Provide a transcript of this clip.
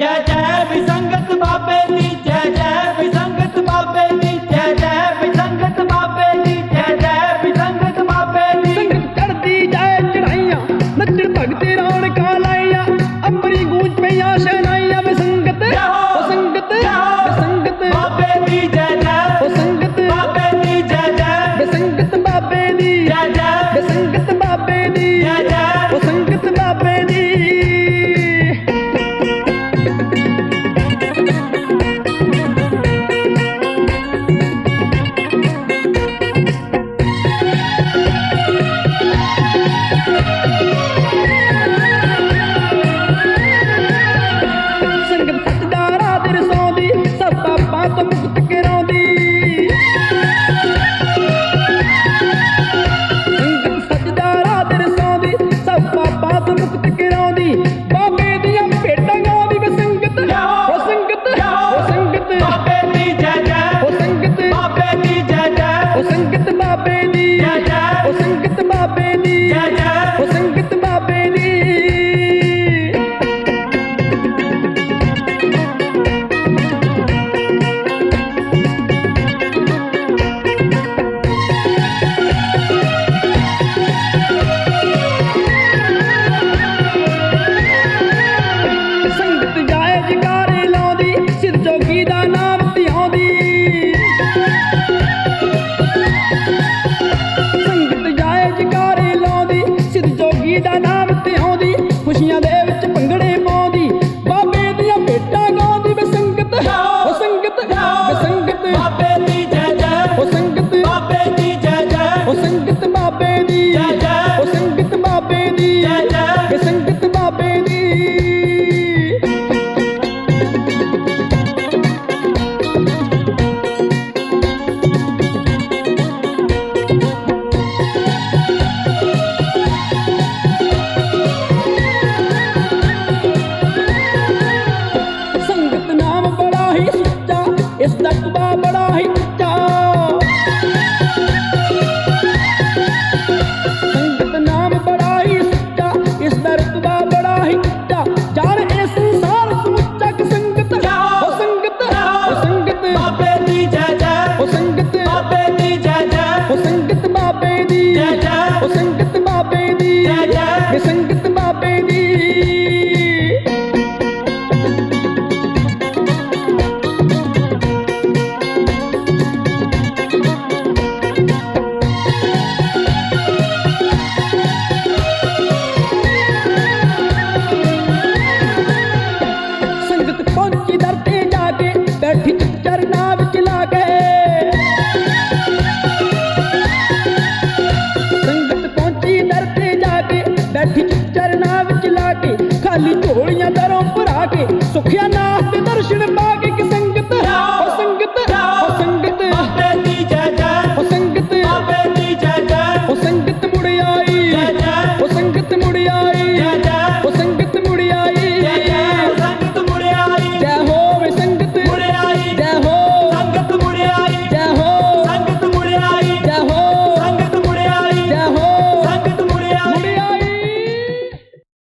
Yeah, yeah. you go. बड़ा ही चाव कौन सी धरती जाके बैठी चिक्कर नाव चिला गए संगत पहुँची धरती जाके बैठी चिक्कर नाव चिला के खाली चोड़ियाँ दरों पर आके सुखिया नाव